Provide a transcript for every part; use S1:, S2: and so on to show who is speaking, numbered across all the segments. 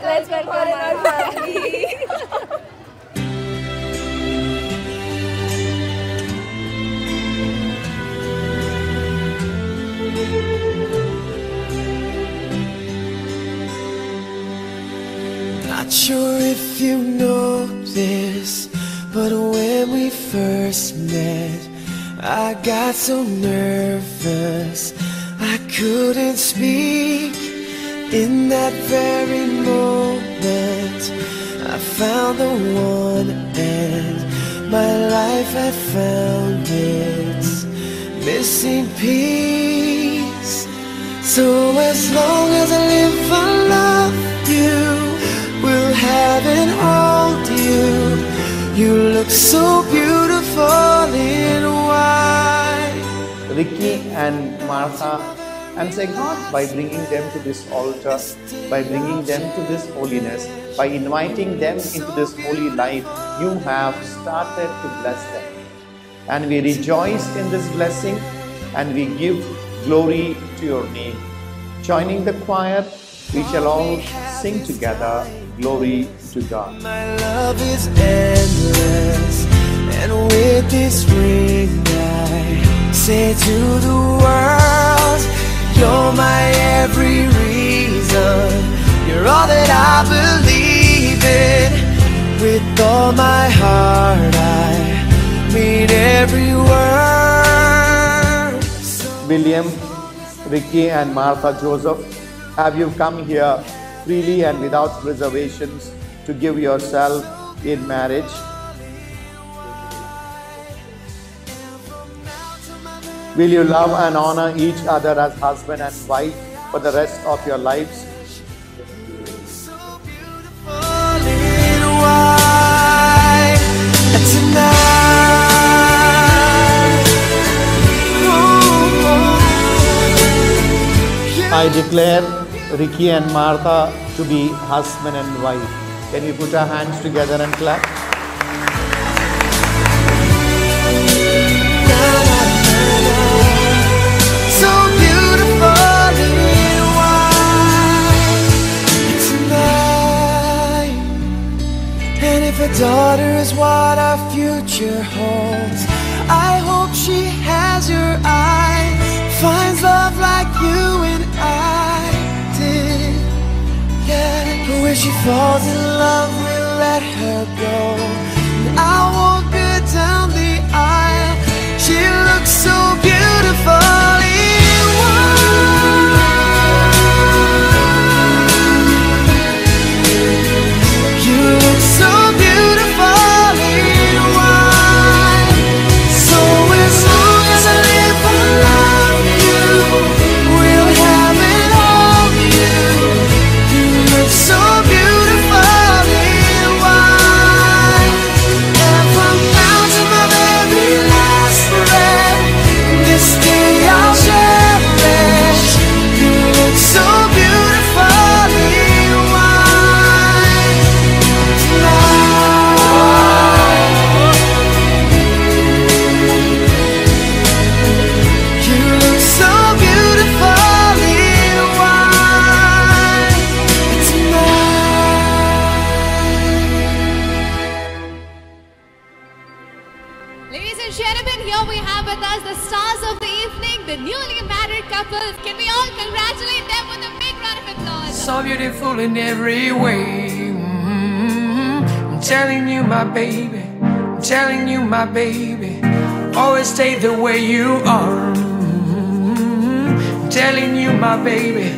S1: Let's, welcome our family.
S2: Not sure if you know this, but when we first met, I got so nervous I couldn't speak. In that very moment, I found the one, and my life had found its missing piece. So as long as I live, I love you. Will have and hold you. You look so beautiful in white.
S3: Ricky and Martha and say, God, by bringing them to this altar, by bringing them to this holiness, by inviting them into this holy life, you have started to bless them. And we rejoice in this blessing and we give glory to your name. Joining the choir, we shall all sing together, Glory to God.
S2: My love is endless, and with this ring I say to the world, I believe in. With all my heart, I mean every word.
S3: William, Ricky, and Martha Joseph, have you come here freely and without reservations to give yourself in marriage? Will you love and honor each other as husband and wife for the rest of your lives? I declare Ricky and Martha to be husband and wife. Can we put our hands together and clap?
S2: Daughter is what our future holds, I hope she has your eyes, you and I did. Yeah, but when she falls in love, we'll let her go. And I'll walk her down the aisle. She looks so beautiful
S1: we have with us the stars of the evening, the newly married couples. Can we all congratulate them with a big round of applause?
S4: So beautiful in every way. Mhm. I'm telling you, my baby. I'm telling you, my baby. Always stay the way you are. Mhm. I'm telling you, my baby.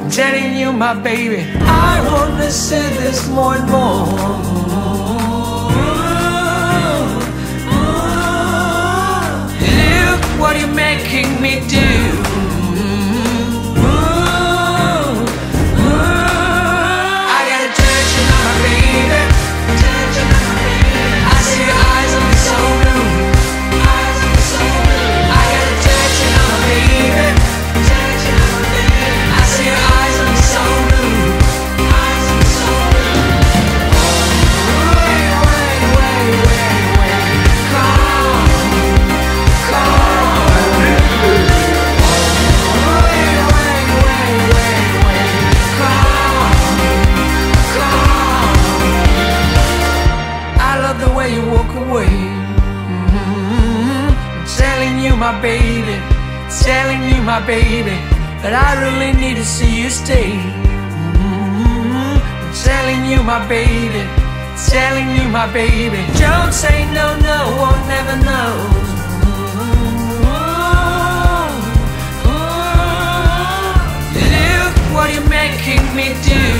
S4: I'm telling you, my baby. I wanna say this more and more. Baby, telling you, my baby, that I really need to see you stay. Mm-hmm. I'm telling you, my baby, telling you, my baby, don't say no, no, one never knows. Look what you're making me do.